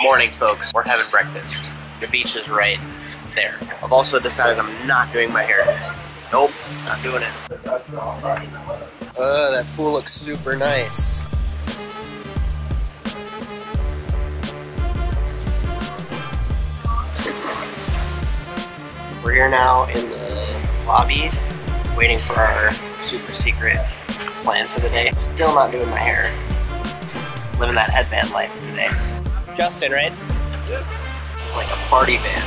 Morning, folks. We're having breakfast. The beach is right there. I've also decided I'm not doing my hair. Today. Nope, not doing it. Uh, that pool looks super nice. We're here now in the lobby, waiting for our super secret plan for the day. Still not doing my hair. Living that headband life today. Justin, right? It's like a party band.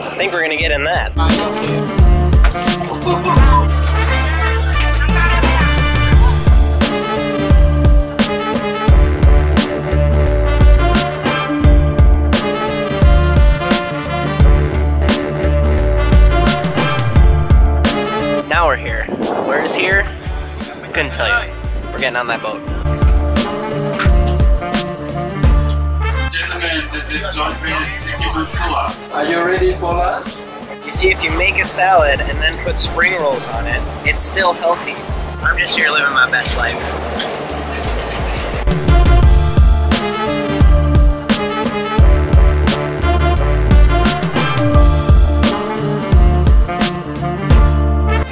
I think we're gonna get in that. Couldn't tell you. We're getting on that boat. Gentlemen, this is John Gray's Tour. Are you ready for lunch? You see, if you make a salad and then put spring rolls on it, it's still healthy. I'm just here living my best life.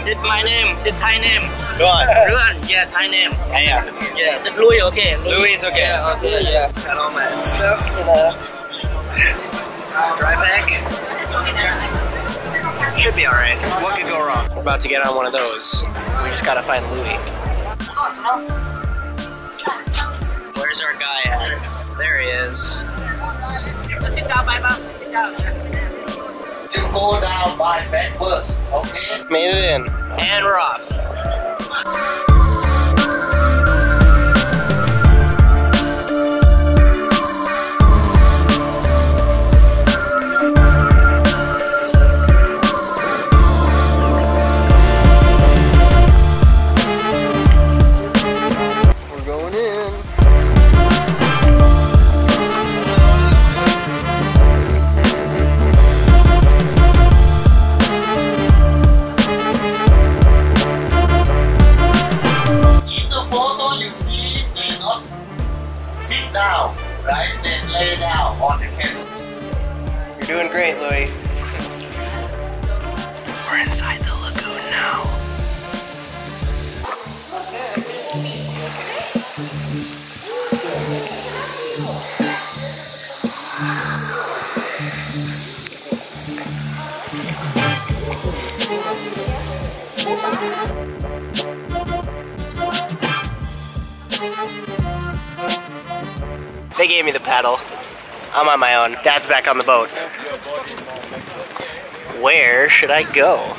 It's my name. It's Thai name. Go on. Ruan. Yeah, Thai name. Yeah, yeah. Yeah, Louis. Okay. Louis is okay. Yeah. Okay. Yeah. Got all my stuff in a dry bag. Should be alright. What could go wrong? We're about to get on one of those. We just gotta find Louis. Where's our guy at? There he is. Sit down, bye, bye. Sit down. You go down by backwards, okay? Made it in. And we're off. We're inside the lagoon now. They gave me the paddle. I'm on my own. Dad's back on the boat. Where should I go?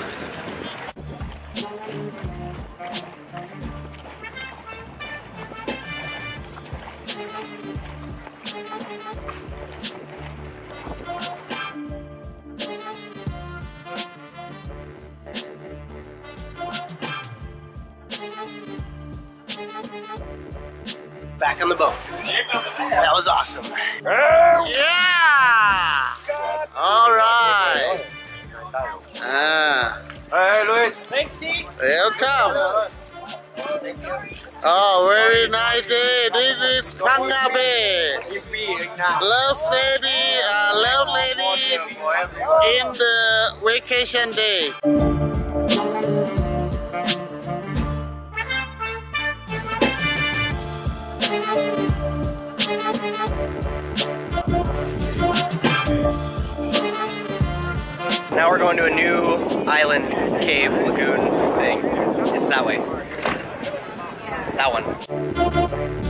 Back on the boat. That was awesome. Yeah! Alright. Ah, Hey, Luis. Thanks, T. welcome. Oh, very nice day. This is Phang Nga Bay. Love lady, uh, love lady in the vacation day. Now we're going to a new island cave lagoon thing. It's that way. That one.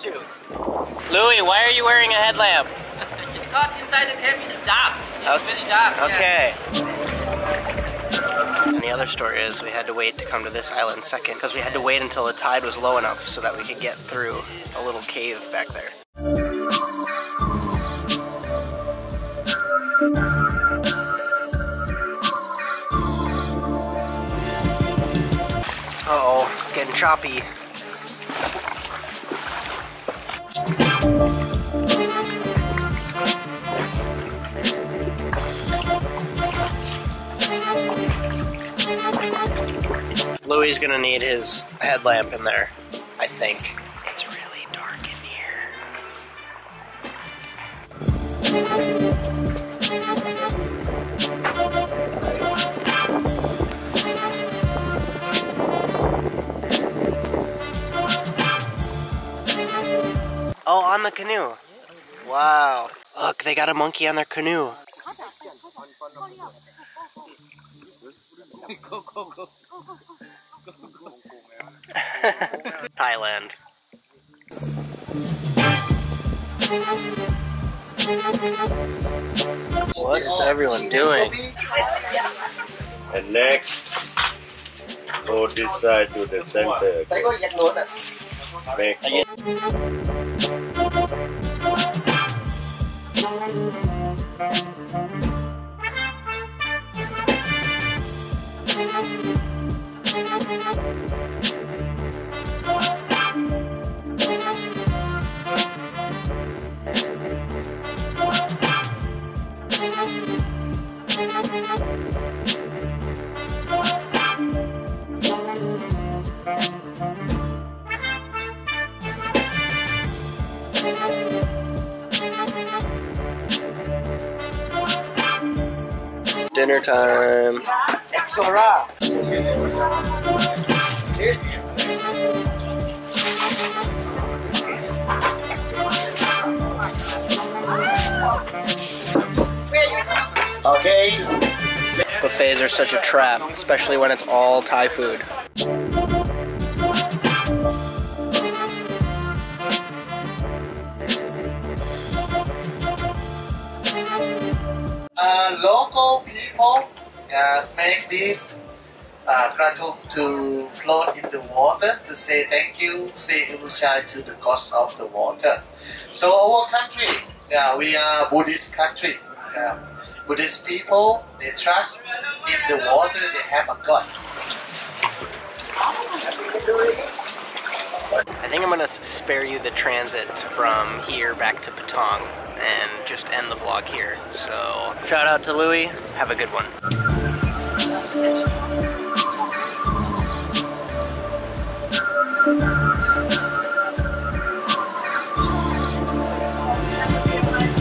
Two. Louis, why are you wearing a headlamp? It's got inside the cave in the dark. It's Okay. very dark. yeah. Okay. the other story is we had to wait to come to this island second because we had to wait until the tide was low enough so that we could get through a little cave back there. Uh oh, it's getting choppy. Louis gonna need his headlamp in there, I think. It's really dark in here. Oh, on the canoe. Wow. Look, they got a monkey on their canoe. Thailand. What is everyone doing? And next, go this side to the center. Make Dinner time. Okay. Buffets are such a trap, especially when it's all Thai food. People uh, make this uh, to float in the water to say thank you, say ilushai to the cost of the water. So our country, yeah, we are Buddhist country. Yeah. Buddhist people, they trust in the water, they have a God. I think I'm gonna spare you the transit from here back to Patong and just end the vlog here. So, shout out to Louis. Have a good one.